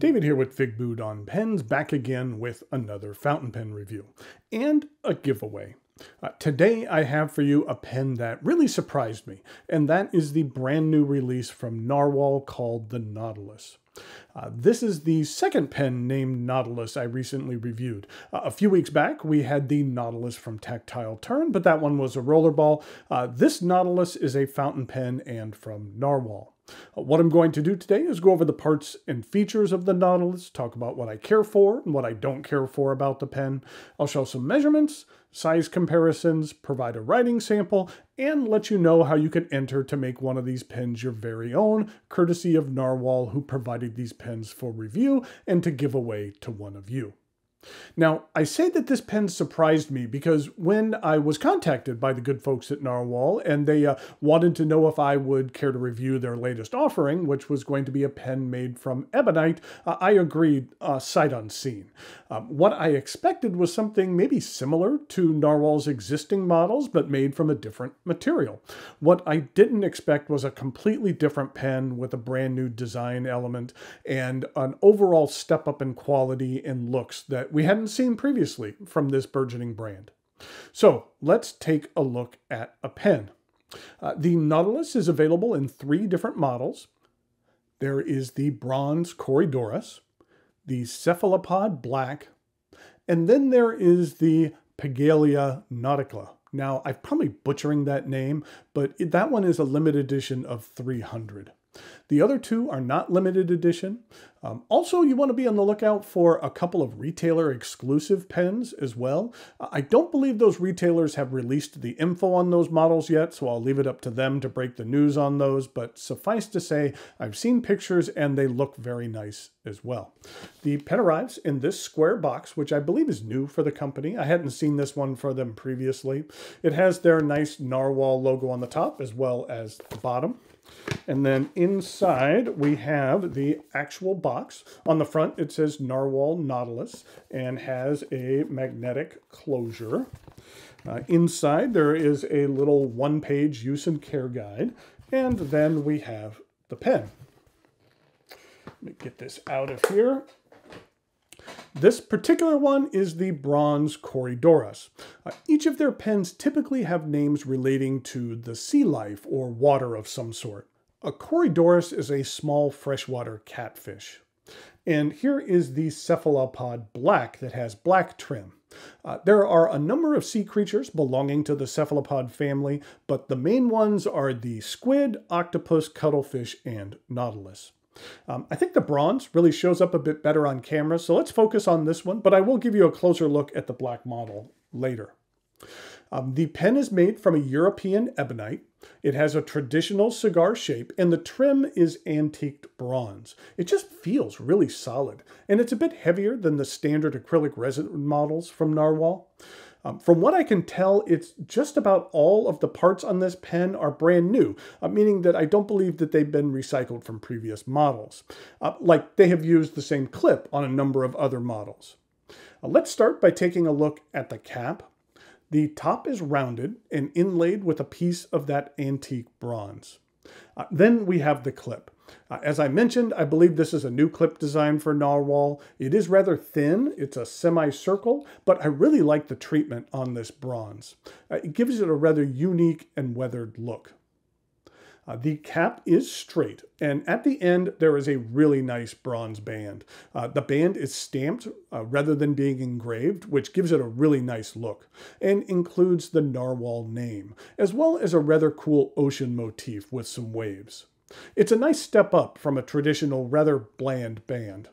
David here with Figboot on Pens, back again with another fountain pen review and a giveaway. Uh, today I have for you a pen that really surprised me, and that is the brand new release from Narwhal called the Nautilus. Uh, this is the second pen named Nautilus I recently reviewed. Uh, a few weeks back, we had the Nautilus from Tactile Turn, but that one was a rollerball. Uh, this Nautilus is a fountain pen and from Narwhal. Uh, what I'm going to do today is go over the parts and features of the Nautilus, talk about what I care for and what I don't care for about the pen. I'll show some measurements, size comparisons, provide a writing sample, and let you know how you can enter to make one of these pens your very own, courtesy of Narwhal who provided these pens for review and to give away to one of you. Now, I say that this pen surprised me because when I was contacted by the good folks at Narwhal and they uh, wanted to know if I would care to review their latest offering, which was going to be a pen made from ebonite, uh, I agreed uh, sight unseen. Um, what I expected was something maybe similar to Narwhal's existing models, but made from a different material. What I didn't expect was a completely different pen with a brand new design element and an overall step up in quality and looks that we hadn't seen previously from this burgeoning brand. So let's take a look at a pen. Uh, the Nautilus is available in three different models. There is the Bronze Corydoras, the Cephalopod Black, and then there is the Pagalia Nautica. Now, I'm probably butchering that name, but that one is a limited edition of 300. The other two are not limited edition. Um, also, you want to be on the lookout for a couple of retailer exclusive pens as well. I don't believe those retailers have released the info on those models yet, so I'll leave it up to them to break the news on those, but suffice to say, I've seen pictures and they look very nice as well. The pen arrives in this square box, which I believe is new for the company. I hadn't seen this one for them previously. It has their nice Narwhal logo on the top as well as the bottom. And then inside we have the actual box. On the front it says Narwhal Nautilus and has a magnetic closure. Uh, inside there is a little one-page use and care guide. And then we have the pen. Let me get this out of here. This particular one is the Bronze Corydoras. Uh, each of their pens typically have names relating to the sea life or water of some sort. A Corydoras is a small freshwater catfish. And here is the cephalopod black that has black trim. Uh, there are a number of sea creatures belonging to the cephalopod family, but the main ones are the squid, octopus, cuttlefish, and nautilus. Um, I think the bronze really shows up a bit better on camera, so let's focus on this one, but I will give you a closer look at the black model later. Um, the pen is made from a European ebonite. It has a traditional cigar shape, and the trim is antiqued bronze. It just feels really solid, and it's a bit heavier than the standard acrylic resin models from Narwhal. Um, from what I can tell, it's just about all of the parts on this pen are brand new, uh, meaning that I don't believe that they've been recycled from previous models. Uh, like they have used the same clip on a number of other models. Uh, let's start by taking a look at the cap. The top is rounded and inlaid with a piece of that antique bronze. Uh, then we have the clip. Uh, as I mentioned, I believe this is a new clip design for Narwhal. It is rather thin, it's a semicircle, but I really like the treatment on this bronze. Uh, it gives it a rather unique and weathered look. Uh, the cap is straight, and at the end there is a really nice bronze band. Uh, the band is stamped uh, rather than being engraved, which gives it a really nice look, and includes the narwhal name, as well as a rather cool ocean motif with some waves. It's a nice step up from a traditional, rather bland band.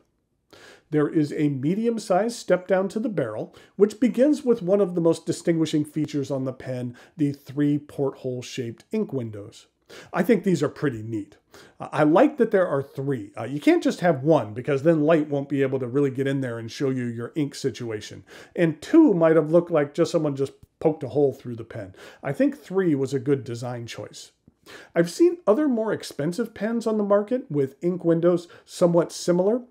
There is a medium-sized step down to the barrel, which begins with one of the most distinguishing features on the pen, the three porthole-shaped ink windows. I think these are pretty neat. I like that there are three. Uh, you can't just have one because then light won't be able to really get in there and show you your ink situation. And two might have looked like just someone just poked a hole through the pen. I think three was a good design choice. I've seen other more expensive pens on the market with ink windows somewhat similar,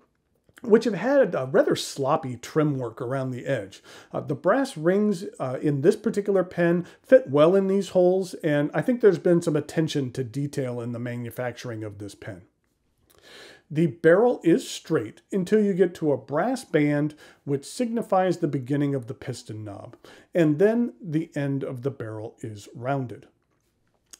which have had a rather sloppy trim work around the edge. Uh, the brass rings uh, in this particular pen fit well in these holes, and I think there's been some attention to detail in the manufacturing of this pen. The barrel is straight until you get to a brass band which signifies the beginning of the piston knob, and then the end of the barrel is rounded.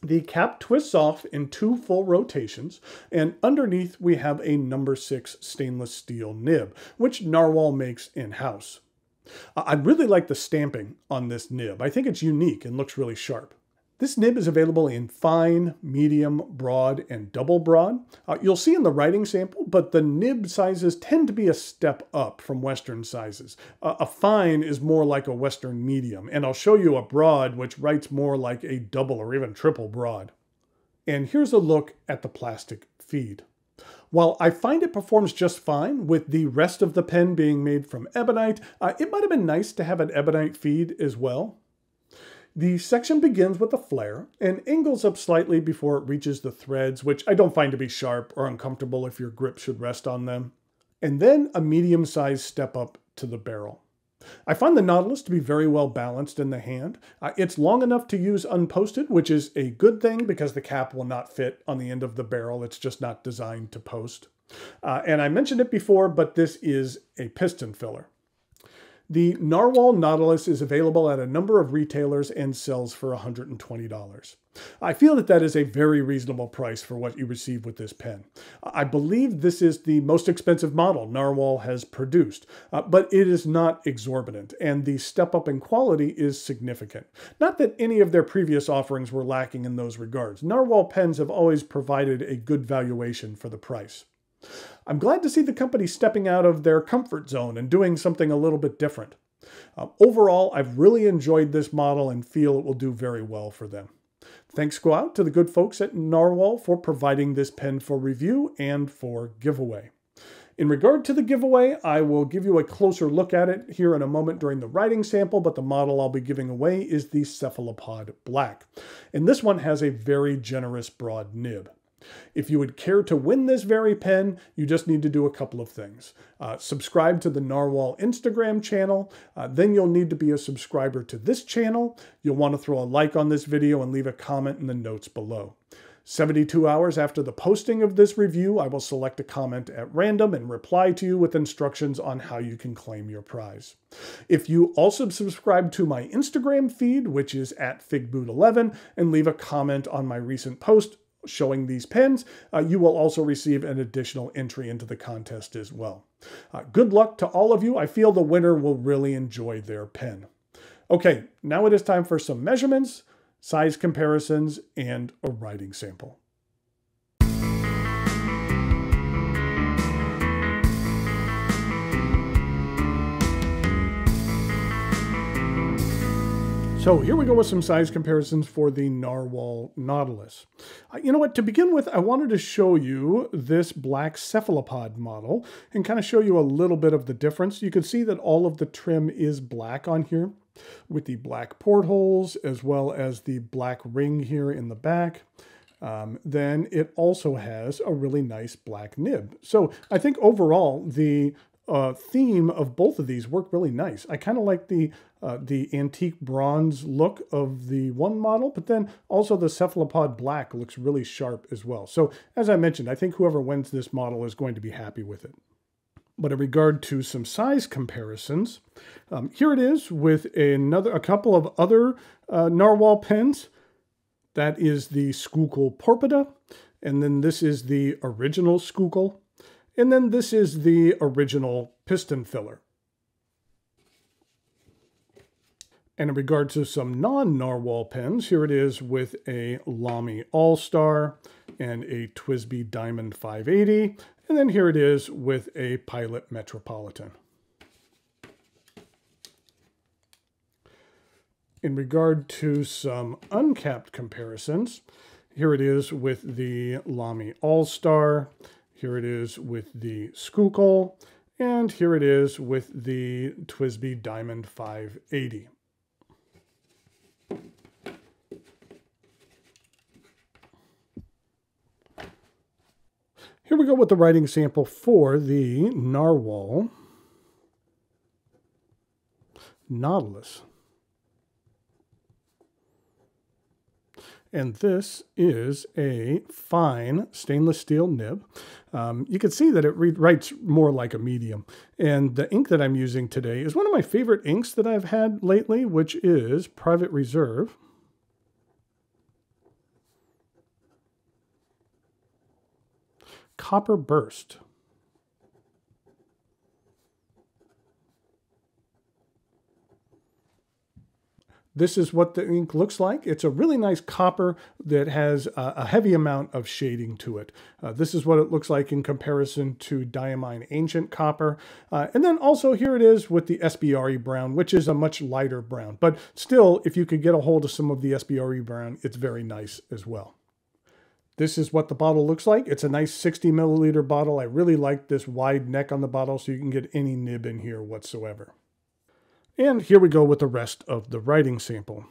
The cap twists off in two full rotations, and underneath we have a number 6 stainless steel nib, which Narwhal makes in-house. I really like the stamping on this nib. I think it's unique and looks really sharp. This nib is available in fine, medium, broad, and double broad. Uh, you'll see in the writing sample, but the nib sizes tend to be a step up from Western sizes. Uh, a fine is more like a Western medium, and I'll show you a broad which writes more like a double or even triple broad. And here's a look at the plastic feed. While I find it performs just fine with the rest of the pen being made from ebonite, uh, it might have been nice to have an ebonite feed as well. The section begins with a flare and angles up slightly before it reaches the threads, which I don't find to be sharp or uncomfortable if your grip should rest on them. And then a medium-sized step up to the barrel. I find the Nautilus to be very well balanced in the hand. Uh, it's long enough to use unposted, which is a good thing because the cap will not fit on the end of the barrel. It's just not designed to post. Uh, and I mentioned it before, but this is a piston filler. The Narwhal Nautilus is available at a number of retailers and sells for $120. I feel that that is a very reasonable price for what you receive with this pen. I believe this is the most expensive model Narwhal has produced, uh, but it is not exorbitant, and the step up in quality is significant. Not that any of their previous offerings were lacking in those regards. Narwhal pens have always provided a good valuation for the price. I'm glad to see the company stepping out of their comfort zone and doing something a little bit different. Uh, overall, I've really enjoyed this model and feel it will do very well for them. Thanks go out to the good folks at Narwhal for providing this pen for review and for giveaway. In regard to the giveaway, I will give you a closer look at it here in a moment during the writing sample, but the model I'll be giving away is the Cephalopod Black. And this one has a very generous broad nib. If you would care to win this very pen, you just need to do a couple of things. Uh, subscribe to the Narwhal Instagram channel, uh, then you'll need to be a subscriber to this channel. You'll want to throw a like on this video and leave a comment in the notes below. 72 hours after the posting of this review, I will select a comment at random and reply to you with instructions on how you can claim your prize. If you also subscribe to my Instagram feed, which is at figboot11, and leave a comment on my recent post, showing these pens, uh, you will also receive an additional entry into the contest as well. Uh, good luck to all of you. I feel the winner will really enjoy their pen. Okay, now it is time for some measurements, size comparisons, and a writing sample. So here we go with some size comparisons for the Narwhal Nautilus. Uh, you know what, to begin with, I wanted to show you this black cephalopod model and kind of show you a little bit of the difference. You can see that all of the trim is black on here with the black portholes as well as the black ring here in the back. Um, then it also has a really nice black nib. So I think overall the uh, theme of both of these work really nice. I kind of like the uh, the antique bronze look of the one model, but then also the cephalopod black looks really sharp as well. So as I mentioned, I think whoever wins this model is going to be happy with it. But in regard to some size comparisons, um, here it is with another a couple of other uh, narwhal pens. That is the Schuylkill Porpita, and then this is the original Schuylkill and then this is the original piston filler. And in regard to some non-narwhal pens, here it is with a Lamy All-Star and a TWSBI Diamond 580. And then here it is with a Pilot Metropolitan. In regard to some uncapped comparisons, here it is with the Lamy All-Star here it is with the Schuylkill, and here it is with the TWSBI Diamond 580. Here we go with the writing sample for the Narwhal Nautilus. And this is a fine stainless steel nib. Um, you can see that it writes more like a medium. And the ink that I'm using today is one of my favorite inks that I've had lately, which is Private Reserve. Copper Burst. This is what the ink looks like. It's a really nice copper that has a, heavy amount of shading to it. Uh, this is what it looks like in comparison to Diamine Ancient Copper. Uh, and then also here it is with the SBRE brown, which is a much lighter brown. But still, if you could get a hold of some of the SBRE brown, it's very nice as well. This is what the bottle looks like. It's a nice 60 milliliter bottle. I really like this wide neck on the bottle so you can get any nib in here whatsoever. And here we go with the rest of the writing sample.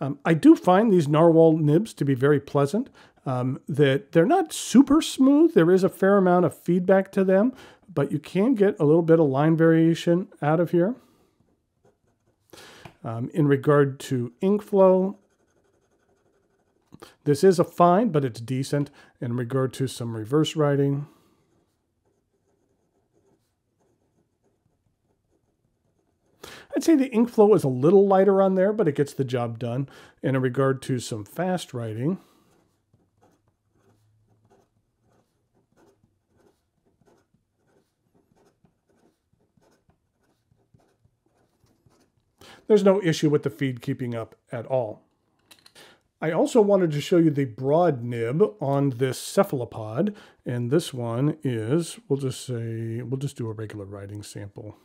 Um, I do find these narwhal nibs to be very pleasant um, that they're not super smooth. There is a fair amount of feedback to them, but you can get a little bit of line variation out of here. Um, in regard to ink flow, this is a fine, but it's decent. In regard to some reverse writing, I'd say the ink flow is a little lighter on there, but it gets the job done. And in regard to some fast writing, There's no issue with the feed keeping up at all. I also wanted to show you the broad nib on this cephalopod, and this one is, we'll just say, we'll just do a regular writing sample.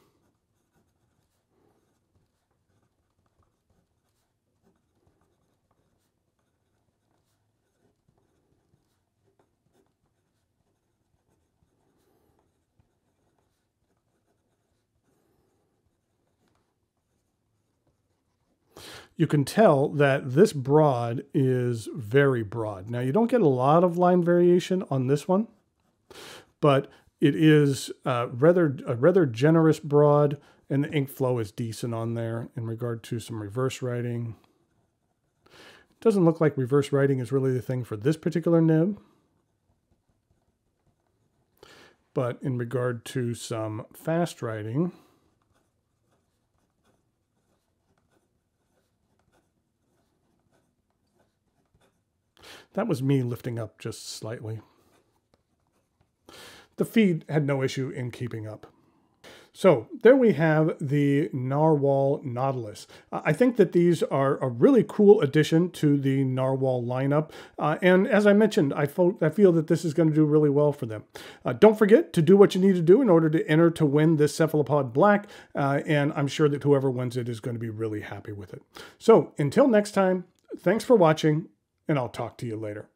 You can tell that this broad is very broad. Now you don't get a lot of line variation on this one, but it is uh, rather a rather generous broad and the ink flow is decent on there in regard to some reverse writing. It Doesn't look like reverse writing is really the thing for this particular nib. But in regard to some fast writing, That was me lifting up just slightly. The feed had no issue in keeping up. So there we have the Narwhal Nautilus. I think that these are a really cool addition to the Narwhal lineup. Uh, and as I mentioned, I, I, feel that this is going to do really well for them. Uh, don't forget to do what you need to do in order to enter to win this Cephalopod Black. Uh, and I'm sure that whoever wins it is going to be really happy with it. So until next time, thanks for watching and I'll talk to you later.